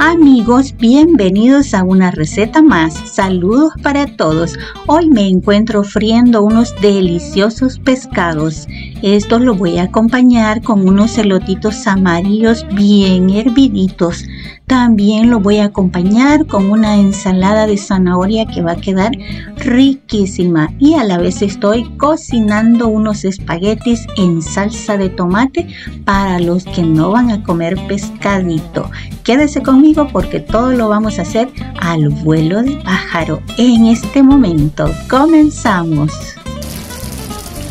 Amigos, bienvenidos a una receta más. Saludos para todos. Hoy me encuentro friendo unos deliciosos pescados. Esto lo voy a acompañar con unos elotitos amarillos bien herviditos. También lo voy a acompañar con una ensalada de zanahoria que va a quedar riquísima. Y a la vez estoy cocinando unos espaguetis en salsa de tomate para los que no van a comer pescadito. Quédese conmigo porque todo lo vamos a hacer al vuelo de pájaro. En este momento comenzamos.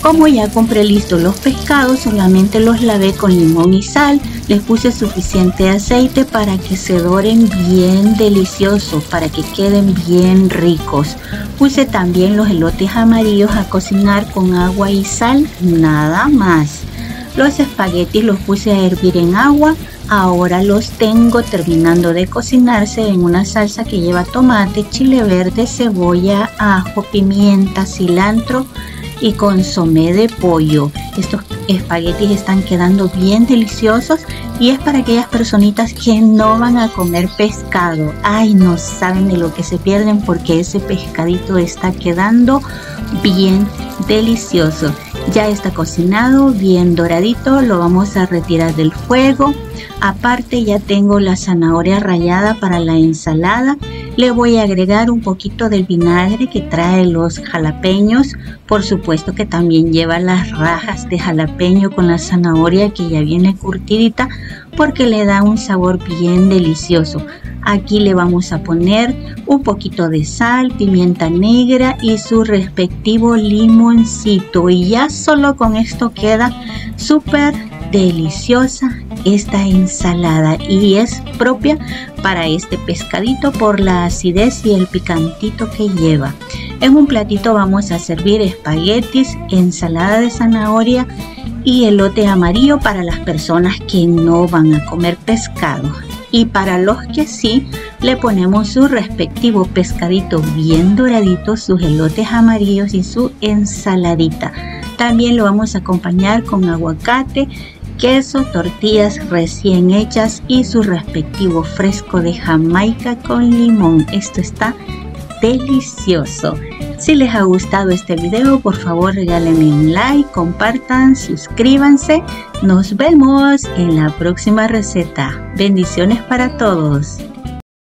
Como ya compré listo los pescados, solamente los lavé con limón y sal. Les puse suficiente aceite para que se doren bien deliciosos, para que queden bien ricos. Puse también los elotes amarillos a cocinar con agua y sal, nada más. Los espaguetis los puse a hervir en agua. Ahora los tengo terminando de cocinarse en una salsa que lleva tomate, chile verde, cebolla, ajo, pimienta, cilantro, y consomé de pollo. Estos espaguetis están quedando bien deliciosos y es para aquellas personitas que no van a comer pescado. Ay, no saben de lo que se pierden porque ese pescadito está quedando bien delicioso. Ya está cocinado, bien doradito, lo vamos a retirar del fuego. Aparte ya tengo la zanahoria rallada para la ensalada le voy a agregar un poquito del vinagre que trae los jalapeños. Por supuesto que también lleva las rajas de jalapeño con la zanahoria que ya viene curtidita porque le da un sabor bien delicioso. Aquí le vamos a poner un poquito de sal, pimienta negra y su respectivo limoncito. Y ya solo con esto queda súper deliciosa esta ensalada y es propia para este pescadito por la acidez y el picantito que lleva. En un platito vamos a servir espaguetis, ensalada de zanahoria y elote amarillo para las personas que no van a comer pescado. Y para los que sí, le ponemos su respectivo pescadito bien doradito, sus elotes amarillos y su ensaladita. También lo vamos a acompañar con aguacate, queso, tortillas recién hechas y su respectivo fresco de Jamaica con limón. Esto está delicioso. Si les ha gustado este video, por favor regálenme un like, compartan, suscríbanse. Nos vemos en la próxima receta. Bendiciones para todos.